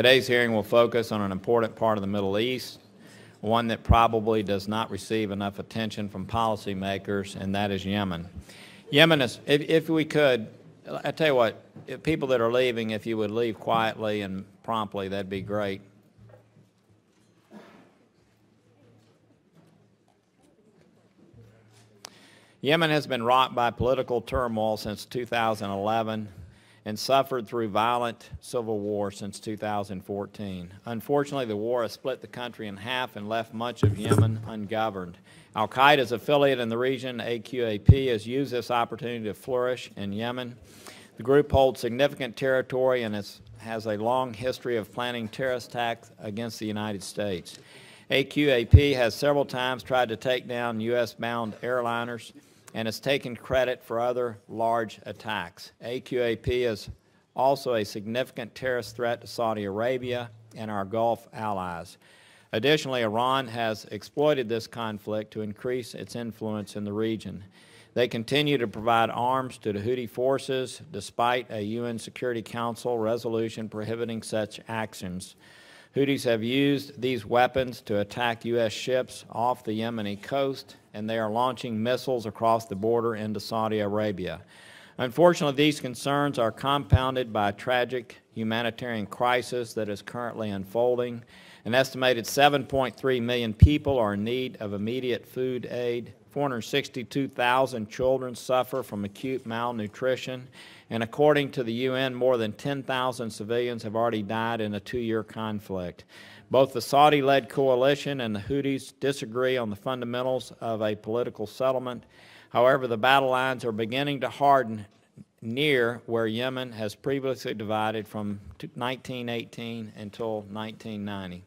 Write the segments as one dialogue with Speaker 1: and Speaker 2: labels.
Speaker 1: Today's hearing will focus on an important part of the Middle East, one that probably does not receive enough attention from policymakers, and that is Yemen. Yemen is, if, if we could, I tell you what, people that are leaving, if you would leave quietly and promptly, that'd be great. Yemen has been rocked by political turmoil since 2011 and suffered through violent civil war since 2014. Unfortunately, the war has split the country in half and left much of Yemen ungoverned. Al Qaeda's affiliate in the region, AQAP, has used this opportunity to flourish in Yemen. The group holds significant territory and is, has a long history of planning terrorist attacks against the United States. AQAP has several times tried to take down U.S. bound airliners and has taken credit for other large attacks. AQAP is also a significant terrorist threat to Saudi Arabia and our Gulf allies. Additionally, Iran has exploited this conflict to increase its influence in the region. They continue to provide arms to the Houthi forces despite a UN Security Council resolution prohibiting such actions. Houthis have used these weapons to attack U.S. ships off the Yemeni coast, and they are launching missiles across the border into Saudi Arabia. Unfortunately, these concerns are compounded by a tragic humanitarian crisis that is currently unfolding. An estimated 7.3 million people are in need of immediate food aid. 462,000 children suffer from acute malnutrition, and according to the UN, more than 10,000 civilians have already died in a two-year conflict. Both the Saudi-led coalition and the Houthis disagree on the fundamentals of a political settlement. However, the battle lines are beginning to harden near where Yemen has previously divided from 1918 until 1990.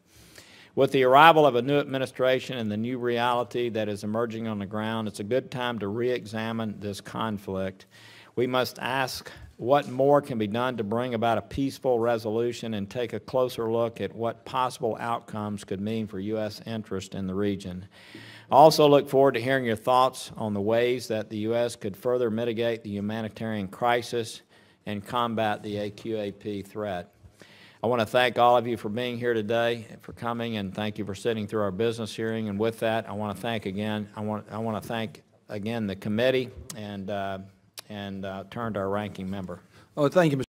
Speaker 1: With the arrival of a new administration and the new reality that is emerging on the ground, it's a good time to re-examine this conflict. We must ask what more can be done to bring about a peaceful resolution and take a closer look at what possible outcomes could mean for U.S. interest in the region. I also look forward to hearing your thoughts on the ways that the U.S. could further mitigate the humanitarian crisis and combat the AQAP threat. I want to thank all of you for being here today, for coming, and thank you for sitting through our business hearing. And with that, I want to thank again, I want, I want to thank again the committee and, uh, and uh, turn to our ranking member.
Speaker 2: Oh, thank you, Mr.